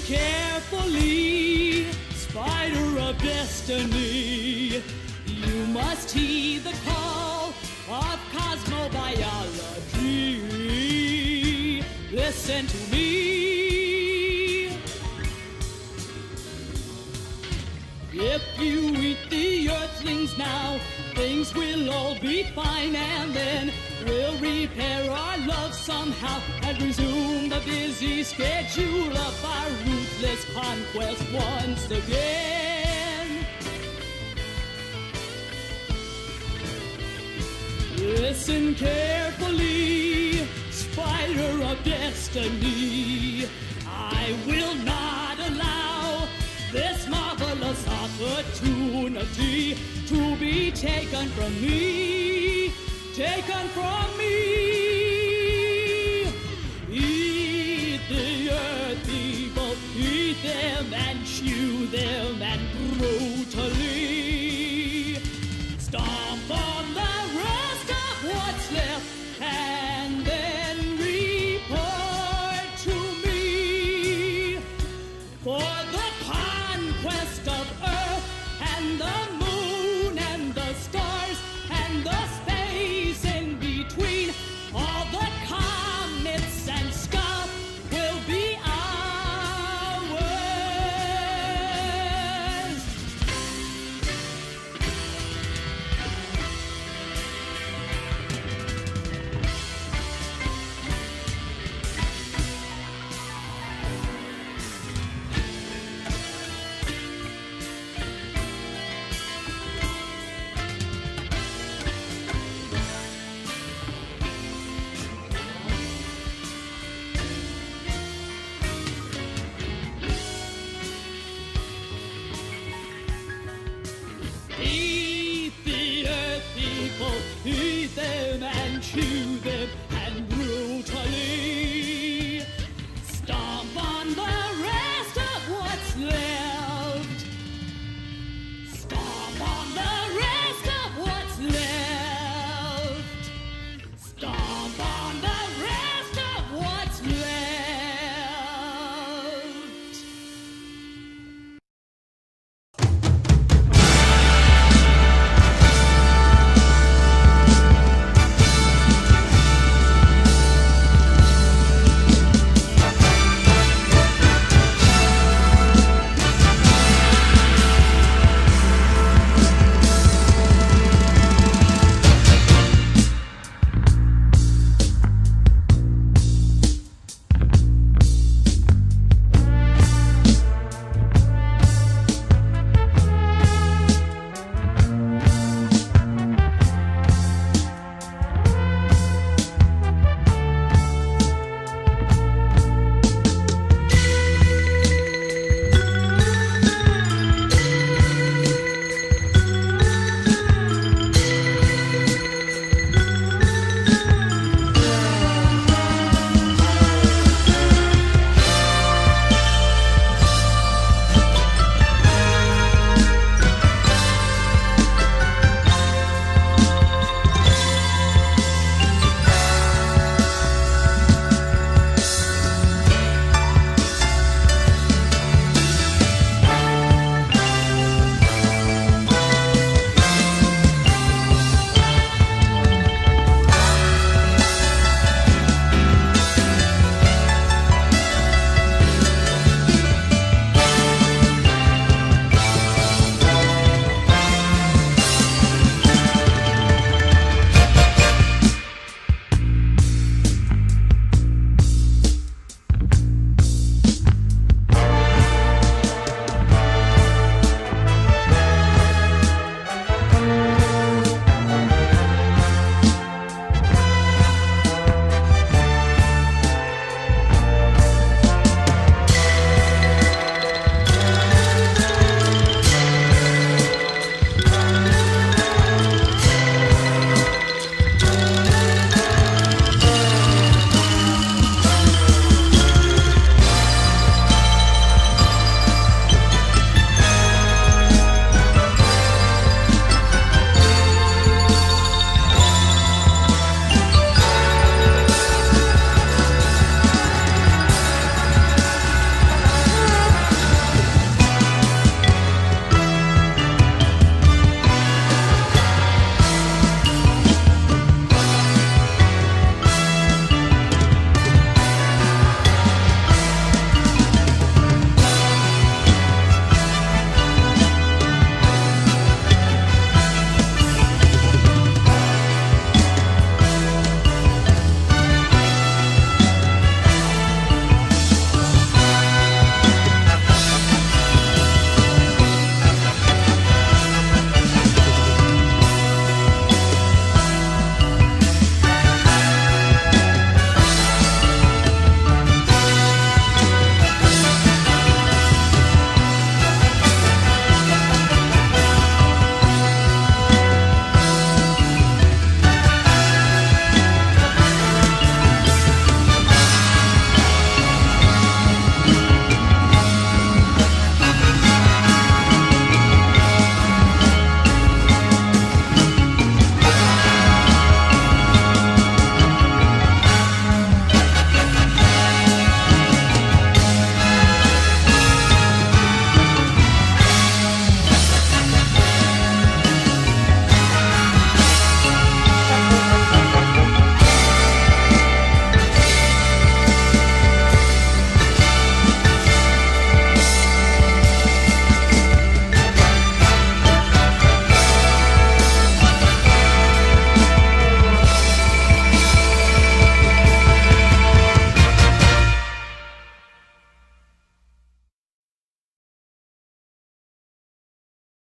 Carefully, spider of destiny. You must heed the call of cosmobiology. Listen to me. If you eat the earthlings now, things will all be fine, and then somehow and resume the busy schedule of our ruthless conquest once again. Listen carefully, spider of destiny. I will not allow this marvelous opportunity to be taken from me, taken from me. Them and chew them and